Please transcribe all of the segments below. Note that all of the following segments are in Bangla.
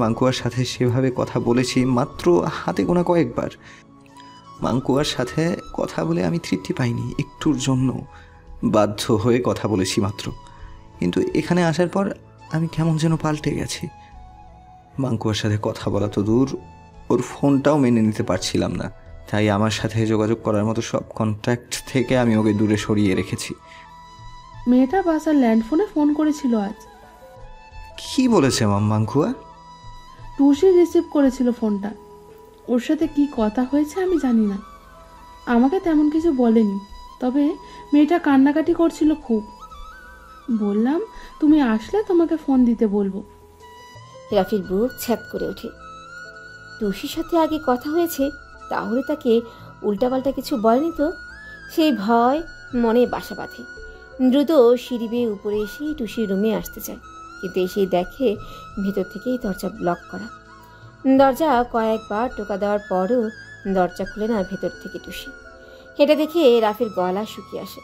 মাঙ্কুয়ার সাথে সেভাবে কথা বলেছি মাত্র হাতে গোনা কয়েকবার। মাঙ্কুয়ার সাথে কথা বলে আমি তৃপ্তি পাইনি একটুর জন্য। বাধ্য হয়ে কথা বলেছি মাত্র। কিন্তু এখানে আসার পর আমি কেমন যেন পাল্টে গেছি। মাঙ্কুয়ার সাথে কথা বলা তো দূর ওর ফোনটাও মেনে নিতে পারছিলাম না। তাই আমার সাথে যোগাযোগ করার মতো সব কন্ট্যাক্ট থেকে আমি ওকে দূরে সরিয়ে রেখেছি। মেয়েটা বাসার ল্যান্ডফোনে ফোন করেছিল আজ। কি বলেছে মাম মাঙ্কুয়া? টুসি রিসিভ করেছিল ফোনটা। ওর সাথে কি কথা হয়েছে আমি জানি না। আমাকে তেমন কিছু বলেনি, তবে মেয়েটা কান্নাকাটি করছিল খুব। বললাম, তুমি আসলে তোমাকে ফোন দিতে বলব। রাফির বুক ছ্যাপ করে ওঠে। টুসির সাথে আগে কথা হয়েছে, তাহলে তাকে উল্টাপাল্টা কিছু বলেনি তো? সেই ভয় মনে বাসা বাঁধে। দ্রুত সিঁড়ি বেয়ে উপরে এসে টুসির রুমে আসতে চায়। কিন্তু এসেই দেখে ভেতর থেকেই দরজা ব্লক করা। দরজা কয়েকবার টোকা দেওয়ার পরও দরজা খুলে না ভেতর থেকে টুসি। এটা দেখে রাফির গলা শুকিয়ে আসে।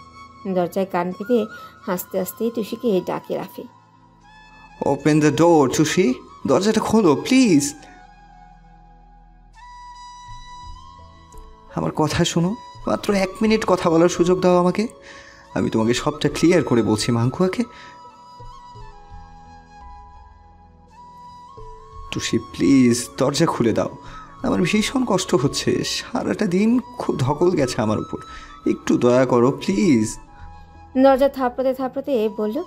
দরজায় কান পেতে হাসতে হাসতে টুসিকে ডাকে Rafi. Open the door Tusi. দরজাটা খোলো, প্লিজ। আমার কথা শোনো। মাত্র এক মিনিট কথা বলার সুযোগ দাও আমাকে। আমি তোমাকে সবটা ক্লিয়ার করে বলছি মাঙ্কুয়াকে টুসি প্লিজ দরজা খুলে দাও। আমার ভীষণ কষ্ট হচ্ছে। সারাটা দিন খুব ধকল গেছে আমার উপর। একটু দয়া করো প্লিজ। দরজা থাপড়াতে থাপড়াতে এ বলল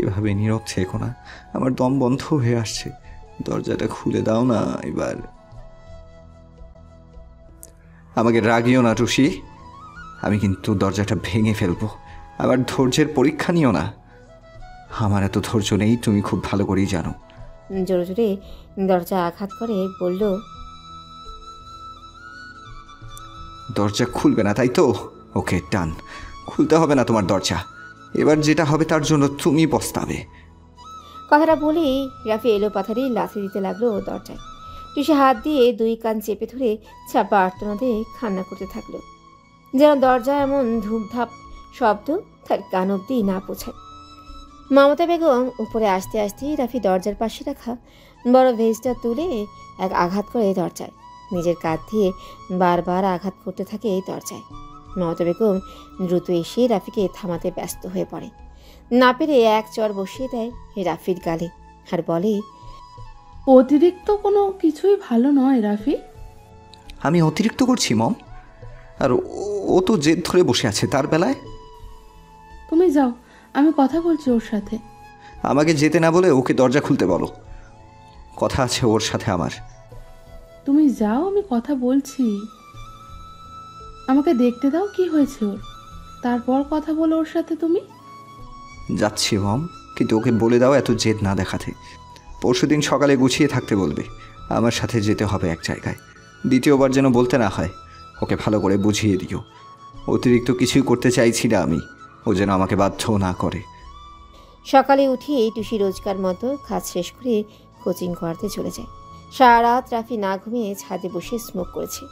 এভাবে নীরব থেকো না। আমার দম বন্ধ হয়ে আসছে। দরজাটা খুলে দাও না এবার। আমাকে রাগিও না টুসি। আমি কিন্তু দরজাটা ভেঙে ফেলব। আবার ধৈর্যের পরীক্ষা নিও না। আমার এত ধৈর্য নেই তুমি খুব ভালো করেই জানো। জোরে জোরে দরজা আঘাত করে বলল দরজা খুলবে না তাই তো? ওকে টান খুলতে হবে না তোমার দরজা। এবার যেটা হবে তার জন্য তুমি পস্তাবে। কথাটা বলেই রাফি এলো পাথারি লাথি দিতে লাগল দরজায়। টুসি হাত দিয়ে দুই কান চেপে ধরে চাপা আর্তনাদে খান্না করতে থাকল। যেন দরজা এমন ধূপধাপ শব্দ তার কান অব্দি না পৌঁছায়। মমতা বেগম উপরে আসতে আসতেই রাফি দরজার পাশে রাখা বড় ভেজটা তুলে এক আঘাত করে দরজায়। নিজের কাঁধ দিয়ে বারবার আঘাত করতে থাকে এই দরজায়। মমতা বেগম দ্রুত এসে রাফিকে থামাতে ব্যস্ত হয়ে পড়ে। না পেরে এক চর বসিয়ে দেয় রাফির গালে আর বলে অতিরিক্ত কোনো কিছুই ভালো নয় রাফি। আমি অতিরিক্ত করছি মম। আর ও- ও তো জেদ ধরে বসে আছে তার বেলায়। তুমি যাও। আমি কথা বলছি ওর সাথে। আমাকে যেতে না বলে ওকে দরজা খুলতে বলো। কথা আছে ওর সাথে আমার। তুমি যাও আমি কথা বলছি। আমাকে দেখতে দাও কি হয়েছে ওর। তারপর কথা বলো ওর সাথে তুমি। যাচ্ছি হম কিন্তু ওকে বলে দাও এত জেদ না দেখাতে। পরশুদিন সকালে গুছিয়ে থাকতে বলবে আমার সাথে যেতে হবে এক জায়গায়। দ্বিতীয়বার যেন বলতে না হয় ওকে ভালো করে বুঝিয়ে দিও। অতিরিক্ত কিছুই করতে চাইছি না আমি। ও যেন আমাকে বাধ্য না করে। সকালে উঠেই টুসি রোজকার মতো কাজ শেষ করে কোচিং করাতে চলে যায়। সারা রাত রাফি না ঘুমিয়ে ছাদে বসে স্মোক করেছে।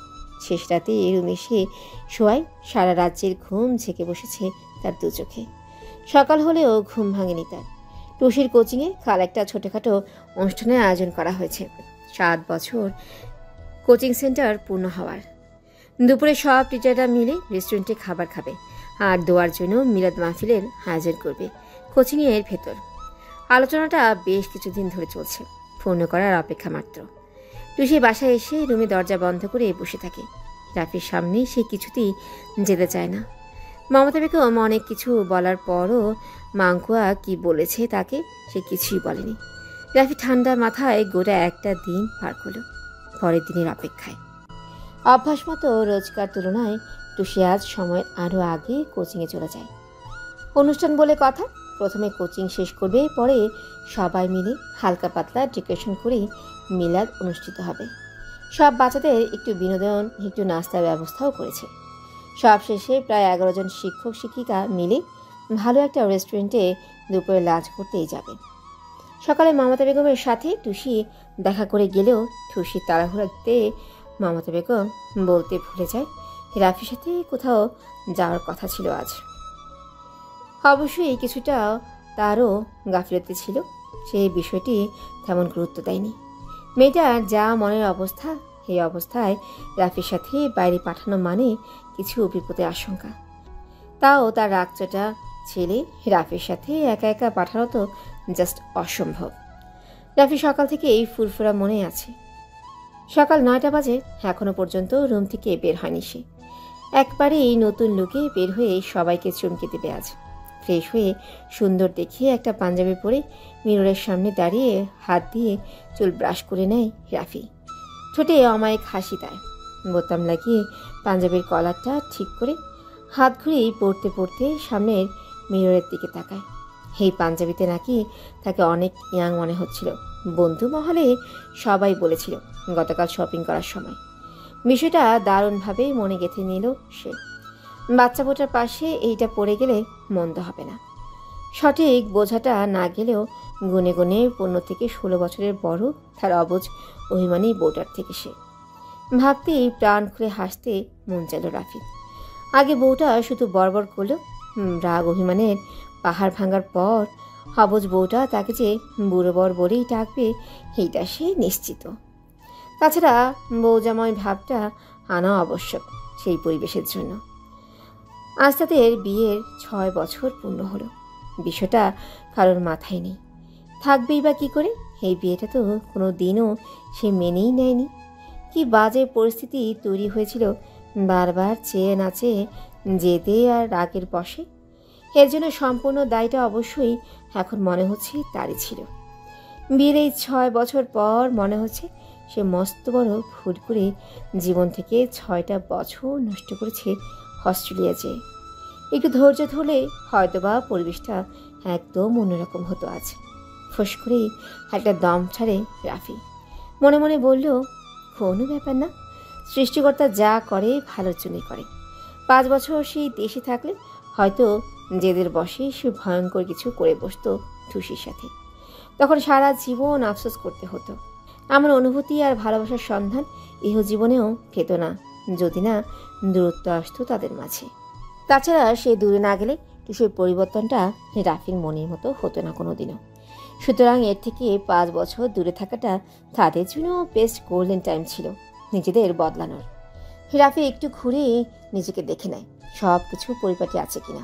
শেষ রাতে রুমে এসে শোয়ায় সারা রাজ্যের ঘুম ঝেঁকে বসেছে তার দু চোখে। সকাল হলেও ঘুম ভাঙেনি তার। টুসির কোচিংয়ে কাল একটা ছোটোখাটো অনুষ্ঠানের আয়োজন করা হয়েছে। সাত বছর কোচিং সেন্টার পূর্ণ হওয়ার। দুপুরে সব টিচাররা মিলে রেস্টুরেন্টে খাবার খাবে। আর দোয়ার জন্য মিলাদ মাহফিলের আয়োজন করবে। কোচিংয়ের ভেতর। আলোচনাটা বেশ কিছুদিন ধরে চলছে। পূর্ণ করার অপেক্ষা মাত্র। টুসি বাসায় এসে রুমে দরজা বন্ধ করে বসে থাকে। রাফির সামনে সে কিছুতেই যেতে চায় না। মমতা বেগম অনেক কিছু বলার পরও মাঙ্কুয়া কি বলেছে তাকে সে কিছুই বলেনি। রাফি ঠান্ডা মাথায় গোটা একটা দিন পার করল। পরের দিনের অপেক্ষায়। অভ্যাস মতো রোজকার তুলনায় টুসি আজ সময়ের আরও আগে কোচিংয়ে চলে যায়। অনুষ্ঠান বলে কথা, প্রথমে কোচিং শেষ করবে, পরে সবাই মিলে হালকা পাতলা ডেকোরেশন করে মিলাদ অনুষ্ঠিত হবে। সব বাচ্চাদের একটু বিনোদন, একটু নাস্তার ব্যবস্থাও করেছে। সব শেষে প্রায় এগারো জন শিক্ষক, শিক্ষিকা মিলে ভালো একটা রেস্টুরেন্টে দুপুরে লাঞ্চ করতেই যাবে। সকালে মমতা বেগমের সাথে টুসি দেখা করে গেলেও টুসির তাড়াহুড়াতে মমতা বেগম বলতে ভুলে যায় রাফির সাথে কোথাও যাওয়ার কথা ছিল আজ। অবশ্যই কিছুটা তারও গাফিলতি ছিল সেই বিষয়টি তেমন গুরুত্ব দেয়নি। মেয়েটার যা মনের অবস্থা এই অবস্থায় রাফির সাথে বাইরে পাঠানো মানে কিছু বিপদের আশঙ্কা। তাও তার রাগচটা ছেলে রাফির সাথে একা একা পাঠানো তো জাস্ট অসম্ভব। রাফি সকাল থেকে এই ফুরফুরা মনে আছে। সকাল নয়টা বাজে, এখনও পর্যন্ত রুম থেকে বের হয়নি সে। একবারে এই নতুন লুকে বের হয়ে সবাইকে চমকে দেবে আজ। ফ্রেশ হয়ে সুন্দর দেখিয়ে একটা পাঞ্জাবি পরে মিররের সামনে দাঁড়িয়ে হাত দিয়ে চুল ব্রাশ করে নেয় রাফি। ঠোঁটে অমায়িক হাসি দেয়। বোতাম লাগিয়ে পাঞ্জাবির কলারটা ঠিক করে হাত ঘুরেই পড়তে পড়তে সামনের মিররের দিকে তাকায়। এই পাঞ্জাবিতে নাকি তাকে অনেক ইয়াং মনে হচ্ছিল। বন্ধু মহলে সবাই বলেছিল, গতকাল শপিং করার সময়। বিষয়টা দারুণভাবে মনে গেঁথে নিল সে। বাচ্চা বোটার পাশে এইটা পড়ে গেলে মন্দ হবে না। সঠিক বোঝাটা না গেলেও গুনে গুনে পনেরো থেকে ষোলো বছরের বড় তার অবুজ অভিমানী বউটার থেকে সে। ভাবতেই প্রাণ খুলে হাসতে মন চাইল রাফি আগে বউটা শুধু বরবর করল রাগ অভিমানের পাহাড় ভাঙার পর অবুজ বউটা তাকে যে বুড়ো বর বলেই ডাকবে, এইটা সে নিশ্চিত। তাছাড়া বৌজাময় ভাবটা আনা আবশ্যক সেই পরিবেশের জন্য। আজ তাদের বিয়ের ছয় বছর পূর্ণ হলো। বিষয়টা কারোর মাথায় নেই। থাকবেই বা কী করে? এই বিয়েটা তো কোনো দিনও সে মেনেই নেয়নি। কি বাজে পরিস্থিতি তৈরি হয়েছিল বারবার চেয়ে না চেয়ে যেতে আর রাগের বসে এর জন্য সম্পূর্ণ দায়টা অবশ্যই এখন মনে হচ্ছে তারই ছিল। বিয়ের এই ছয় বছর পর মনে হচ্ছে সে মস্ত বড় ভুল করে জীবন থেকে ছয়টা বছর নষ্ট করেছে অস্ট্রেলিয়া যেয়ে একটু ধৈর্য ধরলে হয়তোবা পরিবেশটা একদম অন্যরকম হতো আজ। ফস করেই একটা দম ছাড়ে রাফি। মনে মনে বলল, কোনো ব্যাপার না। সৃষ্টিকর্তা যা করে, ভালোর জন্যই করে। পাঁচ বছর সেই দেশে থাকলে হয়তো জেদের বসে সে ভয়ঙ্কর কিছু করে বসতো, টুসির সাথে। তখন সারা জীবন আফসোস করতে হতো। আমার অনুভূতি আর ভালোবাসার সন্ধান ইহ জীবনেও পেত না, যদি না দূরত্ব আসতো তাদের মাঝে। তাছাড়া সে দূরে না গেলে টুসির পরিবর্তনটা রাফির মনের মতো হতো না কোনো দিনও সুতরাং এর থেকে পাঁচ বছর দূরে থাকাটা তাদের জন্য বেস্ট গোল্ডেন টাইম ছিল, নিজেদের বদলানোর। রাফি একটু ঘুরে নিজেকে দেখে নেয়, সব কিছু পরিপাটি আছে কিনা।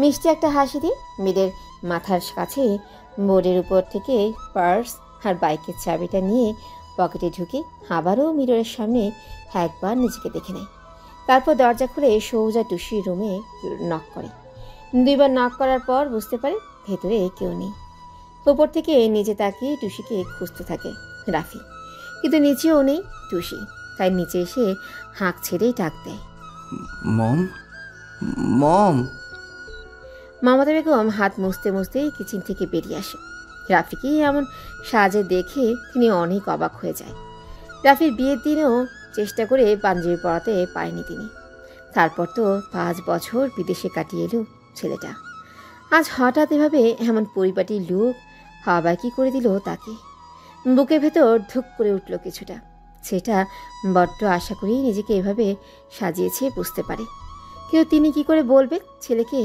মিষ্টি একটা হাসি দিয়ে মেয়েদের মাথার কাছে বোর্ডের উপর থেকে পার্স আর বাইকের চাবিটা নিয়ে পকেটে ঢুকে আবারও মিররের সামনে একবার নিজেকে দেখে নেয়। তারপর দরজা খুলে সৌজা টুসির রুমে নক করে। দুইবার নক করার পর বুঝতে পারে ভেতরে কেউ নেই। উপর থেকে নিচে তাকিয়ে টুসিকে খুঁজতে থাকে রাফি। কিন্তু নিচেও নেই টুসি। তাই নিচে এসে হাঁক ছেড়েই ডাক দেয়। মম? মম? মমতা বেগম হাত মুছতে মুছতেই কিচেন থেকে বেরিয়ে আসে। রাফিকে এমন সাজে দেখে তিনি অনেক অবাক হয়ে যায়। রাফির বিয়ের দিনেও চেষ্টা করে পাঞ্জাবি পড়াতে পারেনি তিনি। তারপর তো পাঁচ বছর বিদেশে কাটিয়ে এলো ছেলেটা। আজ হঠাৎ এভাবে এমন পরিপাটি লুক হাওয়া কি করে দিল তাকে। বুকের ভেতর ধুক করে উঠল কিছুটা। সেটা বড্ড আশা করেই নিজেকে এভাবে সাজিয়েছে বুঝতে পারে। কেউ তিনি কি করে বলবে ছেলেকে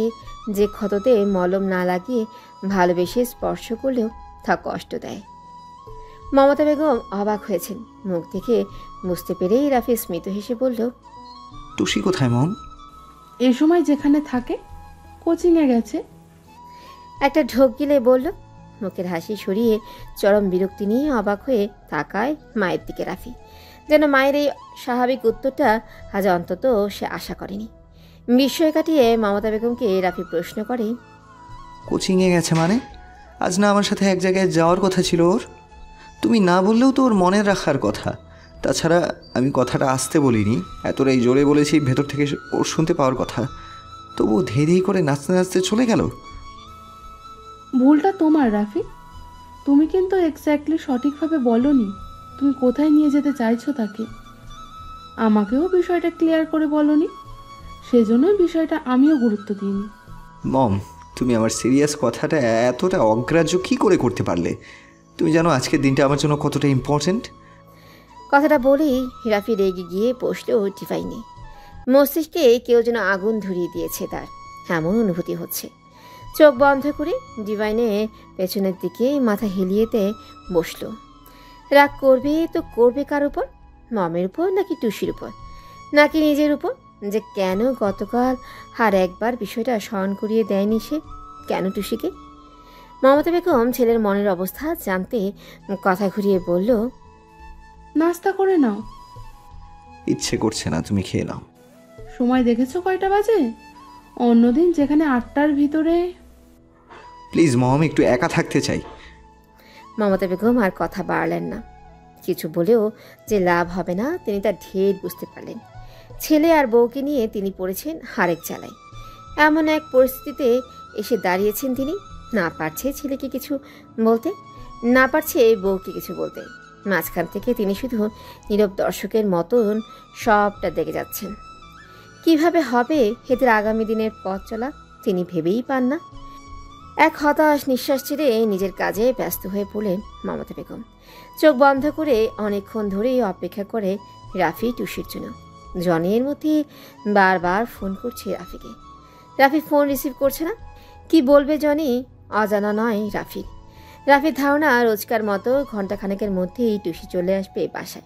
যে ক্ষততে মলম না লাগিয়ে ভালোবেসে স্পর্শ করলেও তা কষ্ট দেয়। মমতা বেগম অবাক হয়েছেন। মুখ দেখে বুঝতে পেরেই রাফি স্মিত হেসে বলল টুসি কোথায় মম এই সময় যেখানে থাকে কোচিংয়ে গেছে। একটা ঢোক গিলে বলল মুখের হাসি সরিয়ে চরম বিরক্তি নিয়ে অবাক হয়ে তাকায় মায়ের দিকে রাফি। যেন মায়ের এই স্বাভাবিক উত্তরটা আজ অন্তত সে আশা করেনি। বিস্ময় কাটিয়ে মমতা বেগমকে রাফি প্রশ্ন করে কোচিংয়ে গেছে মানে? আজ না আমার সাথে এক জায়গায় যাওয়ার কথা ছিল ওর। তুমি না বললেও তো ওর মনে রাখার কথা। তাছাড়া আমি কথাটা আসতে বলিনি। এতটাই জোরে বলেছি ভেতর থেকে ওর শুনতে পাওয়ার কথা। তবুও ধীরে ধীরে করে নাচতে নাচতে চলে গেল। ভুলটা তোমার রাফি। তুমি কিন্তু এক্স্যাক্টলি সঠিকভাবে বলনি। তুমি কোথায় নিয়ে যেতে চাইছো তাকে? আমাকেও বিষয়টা ক্লিয়ার করে বলনি। সেজন্যই বিষয়টা আমিও গুরুত্ব দিইনি। মম তুমি আমার সিরিয়াস কথাটা এতটা অগ্রাহ্য কী করে করতে পারলে? তুমি জানো আজকের দিনটা আমার জন্য কতটা ইম্পর্ট্যান্ট কথাটা বলেই রাফি রেগে গিয়ে বসল টিফাইনে। মস্তিষ্কে কেউ যেন আগুন ধরিয়ে দিয়েছে তার। এমন অনুভূতি হচ্ছে। চোখ বন্ধ করে ডিভাইনে পেছনের দিকে মাথা হেলিয়েতে বসল। রাগ করবে তো করবে কার উপর? মমের উপর নাকি টুসির উপর? নাকি নিজের উপর? যে কেন গতকাল আর একবার বিষয়টা স্মরণ করিয়ে দেয়নি সে? কেন টুসিকে? মমতা বেগম ছেলের মনের অবস্থা জানতে কথা ঘুরিয়ে বলল নাস্তা করে নাও। ইচ্ছে করছে না তুমি খেয়ে নাও। সময় দেখেছ কয়টা বাজে? অন্যদিন যেখানে আটটার ভিতরে। প্লিজ মম একটু একা থাকতে চাই। মমতা বেগম আর কথা বাড়লেন না। কিছু বলেও যে লাভ হবে না তিনি তা ঢের বুঝতে পারলেন। ছেলে আর বউকে নিয়ে তিনি পড়েছেন হারেক চালায়। এমন এক পরিস্থিতিতে এসে দাঁড়িয়েছেন তিনি। না পারছে ছেলেকে কিছু বলতে, না পারছে বউকে কিছু বলতে। মাঝখান থেকে তিনি শুধু নীরব দর্শকের মতন সবটা দেখে যাচ্ছেন। কীভাবে হবে এদের আগামী দিনের পথ চলা তিনি ভেবেই পান না। এক হতাশ নিঃশ্বাস ছেড়ে নিজের কাজে ব্যস্ত হয়ে পড়লেন মমতা বেগম। চোখ বন্ধ করে অনেকক্ষণ ধরেই অপেক্ষা করে রাফি টুসির জন্য। জনের মধ্যে বারবার ফোন করছে রাফিকে। রাফি ফোন রিসিভ করছে না। কি বলবে জনি? অজানা নয় রাফির রাফির ধারণা রোজকার মতো ঘন্টাখানেকের মধ্যেই টুসি চলে আসবে বাসায়।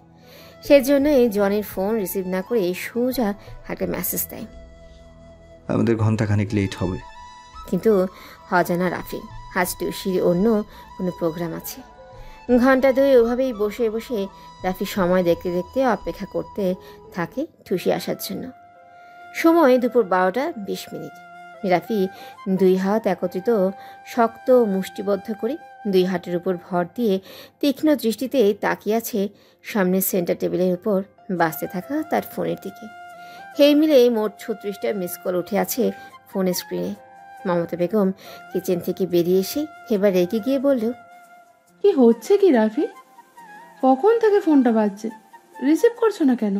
সেজন্যই জনের ফোন রিসিভ না করে সোজা একটা মেসেজ দেয়। আমাদের ঘন্টাখানেক লেট হবে। কিন্তু অজানা রাফি আজ টুসির অন্য কোনো প্রোগ্রাম আছে। ঘণ্টা দুই ওভাবেই বসে বসে রাফি সময় দেখতে দেখতে অপেক্ষা করতে থাকে ঠুসি আসার জন্য। সময় দুপুর বারোটা বিশ মিনিট। রাফি দুই হাত একত্রিত, শক্ত মুষ্টিবদ্ধ করে দুই হাতের উপর ভর দিয়ে তীক্ষ্ণ দৃষ্টিতে তাকিয়ে আছে সামনের সেন্টার টেবিলের উপর বাঁচতে থাকা তার ফোনের দিকে। হেই মিলে মোট ছত্রিশটা মিস কল উঠে আছে ফোনের স্ক্রিনে। মমতা বেগম কিচেন থেকে বেরিয়ে এসে এবার রেগে গিয়ে বলল কি হচ্ছে কি রাফি? কখন থেকে ফোনটা বাজছে? রিসিভ করছ না কেন?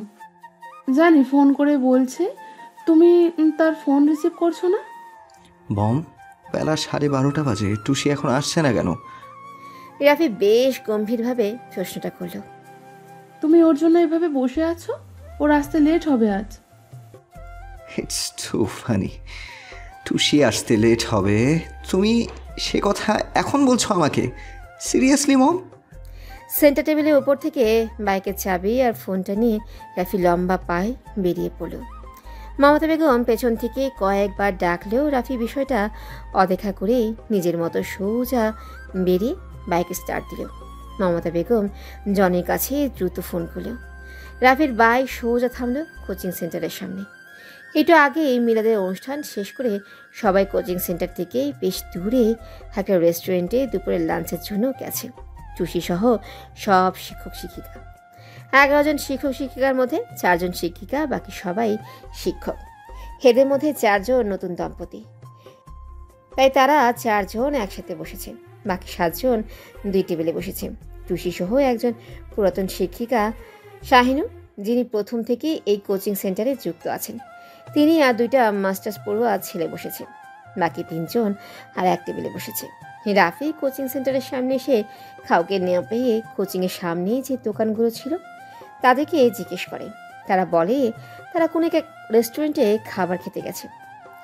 জানি ফোন করে বলছে তুমি তার ফোন রিসিভ করছ না? বম বেলা সাড়ে বারোটা বাজে টুসি এখন আসছে না কেন? রাফি বেশ গম্ভীরভাবে প্রশ্নটা করল। তুমি ওর জন্য এভাবে বসে আছো? ওর আসতে লেট হবে আজ। ইটস টু ফানি টুসি আসতে লেট হবে। তুমি সে কথা এখন বলছো আমাকে? সিরিয়াসলি, মম? সেন্টার টেবিলের ওপর থেকে বাইকের চাবি আর ফোনটা নিয়ে রাফি লম্বা পায়ে বেরিয়ে পড়ল। মমতা বেগম পেছন থেকে কয়েকবার ডাকলেও রাফি বিষয়টা অদেখা করেই নিজের মতো সোজা বেরিয়ে বাইক স্টার্ট দিল। মমতা বেগম জনের কাছে দ্রুত ফোন করল। রাফির বাইক সোজা থামলো কোচিং সেন্টারের সামনে। একটু আগেই মিলাদের অনুষ্ঠান শেষ করে সবাই কোচিং সেন্টার থেকে বেশ দূরে একটা রেস্টুরেন্টে দুপুরের লাঞ্চের জন্য গেছে। সহ সব শিক্ষক শিক্ষিকা। এগারো জন শিক্ষক শিক্ষিকার মধ্যে চারজন শিক্ষিকা, বাকি সবাই শিক্ষক। হেদের মধ্যে চারজন নতুন দম্পতি। তাই তারা চারজন একসাথে বসেছে। বাকি সাতজন দুই টেবিলে বসেছে। সহ একজন পুরাতন শিক্ষিকা শাহিনু, যিনি প্রথম থেকে এই কোচিং সেন্টারে যুক্ত আছেন। তিনি আর দুইটা মাস্টার্স পড়ুয়া ছেলে বসেছে। বাকি তিনজন আর এক টেবিলে বসেছে। রাফি কোচিং সেন্টারের সামনে এসে কাউকে নেওয়া পেয়ে কোচিংয়ের সামনে যে দোকানগুলো ছিল, তাদেরকে জিজ্ঞেস করে। তারা বলে, তারা কোনো এক রেস্টুরেন্টে খাবার খেতে গেছে।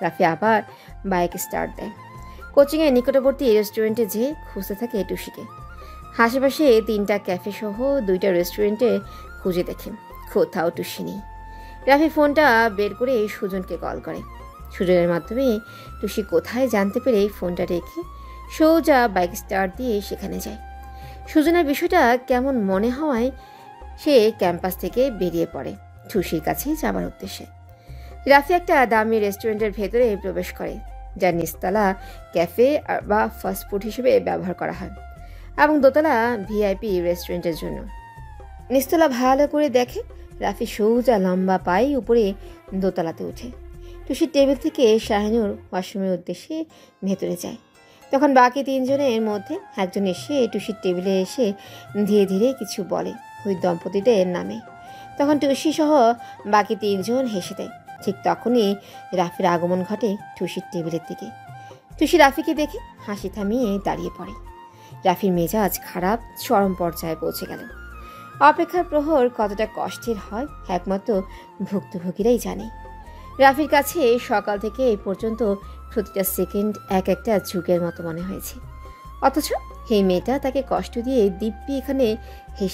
রাফি আবার বাইক স্টার্ট দেয়। কোচিংয়ের নিকটবর্তী রেস্টুরেন্টে যেয়ে খুঁজতে থাকে টুসিকে। আশেপাশে তিনটা ক্যাফে সহ দুইটা রেস্টুরেন্টে খুঁজে দেখে। কোথাও টুসি নেই। রাফি ফোনটা বের করে সুজনকে কল করে। সুজনের মাধ্যমে টুসি কোথায় জানতে পেরে ফোনটা রেখে সোজা বাইক স্টার্ট দিয়ে সেখানে যায়। সুজনের বিষয়টা কেমন মনে হওয়ায় সে ক্যাম্পাস থেকে বেরিয়ে পড়ে টুসির কাছে যাবার উদ্দেশ্যে। রাফি একটা দামি রেস্টুরেন্টের ভেতরে প্রবেশ করে, যার নিচতলা ক্যাফে বা ফাস্টফুড হিসেবে ব্যবহার করা হয় এবং দোতলা ভিআইপি রেস্টুরেন্টের জন্য। নিচতলা ভালো করে দেখে রাফি সৌজা লম্বা পায়ে উপরে দোতলাতে ওঠে। টুসির টেবিল থেকে শাহিনুর ওয়াশরুমের উদ্দেশ্যে ভেতরে যায়। তখন বাকি তিনজনের মধ্যে একজন এসে টুসির টেবিলে এসে ধীরে ধীরে কিছু বলে ওই দম্পতিদের নামে। তখন টুসি সহ বাকি তিনজন হেসে দেয়। ঠিক তখনই রাফির আগমন ঘটে টুসির টেবিলের দিকে। টুসি রাফিকে দেখে হাসি থামিয়ে দাঁড়িয়ে পড়ে। রাফির মেজাজ খারাপ, চরম পর্যায়ে পৌঁছে গেল। অপেক্ষার প্রহর কতটা কষ্টের হয় একমাত্র ভুক্তভোগীরাই জানে। রাফির কাছে সকাল থেকে এই পর্যন্ত প্রতিটা সেকেন্ড এক একটা যুগের মতো মনে হয়েছে। অথচ, এই মেয়েটা তাকে কষ্ট দিয়ে দিব্যি এখানে হেসে